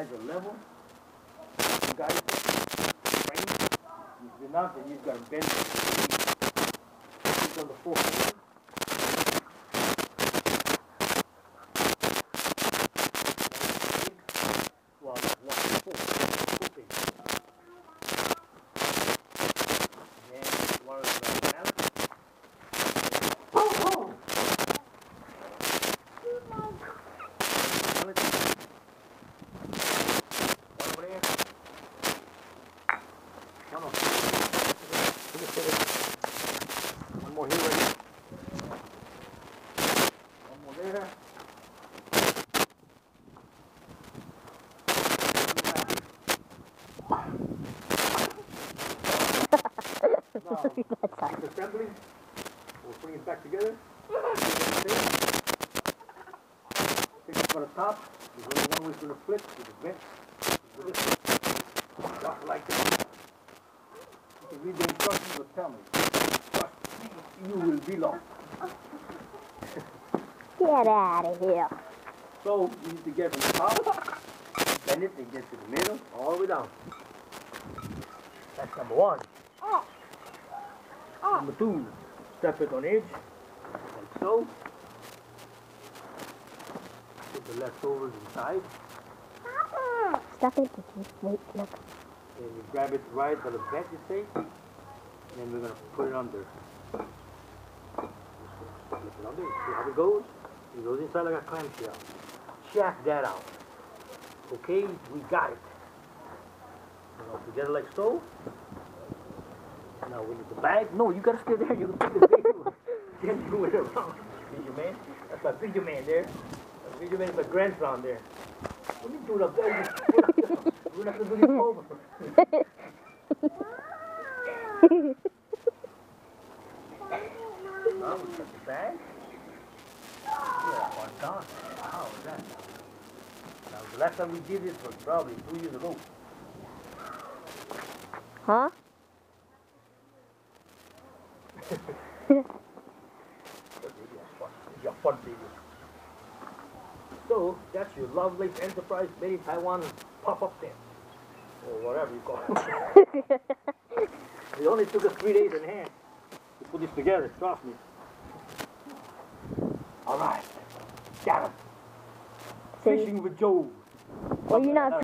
recognize your level. You got it. You're not. out you've got bent. It's on the floor. Here? One more there. We'll bring it top, there's only it's gonna split, with the vent. Just like that. You can read the instructions, but tell me. You will be lost. Get out of here. So, you need to get from the top, bend it, and get to the middle, all the way down. That's number one. Ah. Number two, step it on edge, like so. Put the leftovers inside, Stop it. Wait, look. and you grab it right by the back, you say, and then we're gonna put it under. It see how it goes? It goes inside like a clamshell. Check that out. Okay, we got it. Now together like so. Now we need the bag. No, you gotta stay there. You can take the bag. Can't do it around. Video man. That's my video man there. That's video man is my grandson there. What are you doing up there? We're not gonna do this over. Now we got the bag. Yeah, one done. How is that? Now the last time we did this was probably two years ago. Huh? Your fun baby. So that's your Lovelace Enterprise made in Taiwan pop-up tent. Or whatever you call it. it only took us three days in hand to put this together, trust me. Alright. Got him. Fishing with Joe. Well, you're not